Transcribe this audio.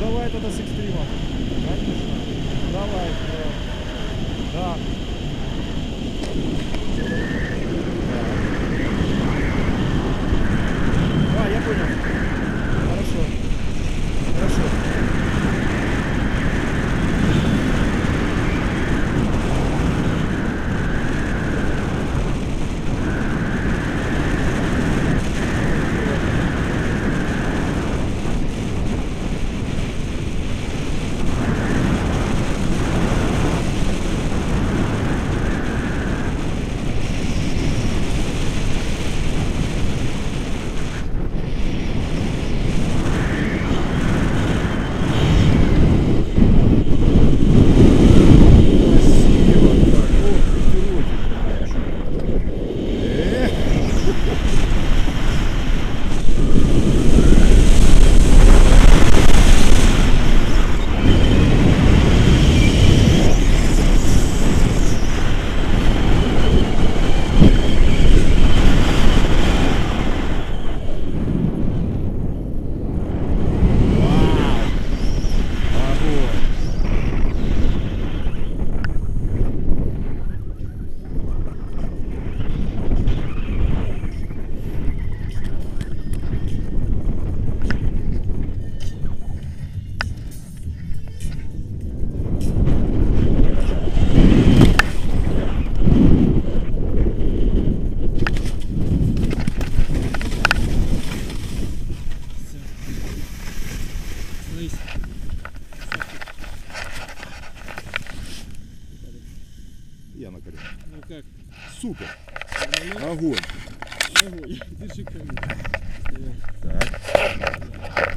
давай тогда с экстримом. Конечно. Давай. Да. Как? Супер! Огонь! Огонь. Держи камеру. Так.